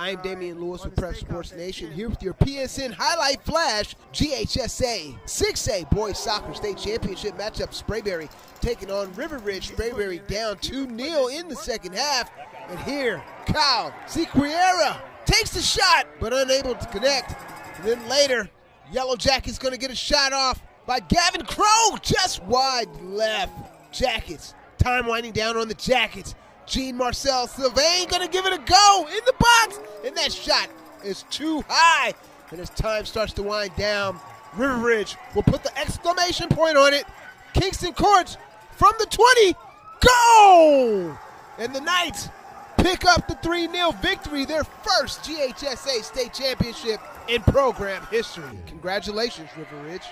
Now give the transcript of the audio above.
I'm Damian Lewis with Prep Sports Nation here with your PSN Highlight Flash GHSA 6A Boys Soccer State Championship matchup. Sprayberry taking on River Ridge. Sprayberry down 2 0 in the second half. And here, Kyle Sequiera takes the shot but unable to connect. And then later, Yellow Jackets going to get a shot off by Gavin Crow just wide left. Jackets. Time winding down on the Jackets. Gene Marcel Sylvain gonna give it a go in the box, and that shot is too high. And as time starts to wind down, River Ridge will put the exclamation point on it. Kingston Courts from the 20, go! And the Knights pick up the 3 0 victory, their first GHSA state championship in program history. Congratulations, River Ridge.